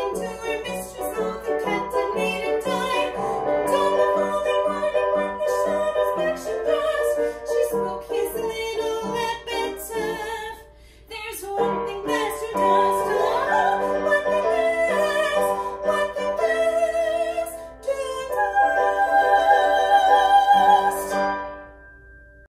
into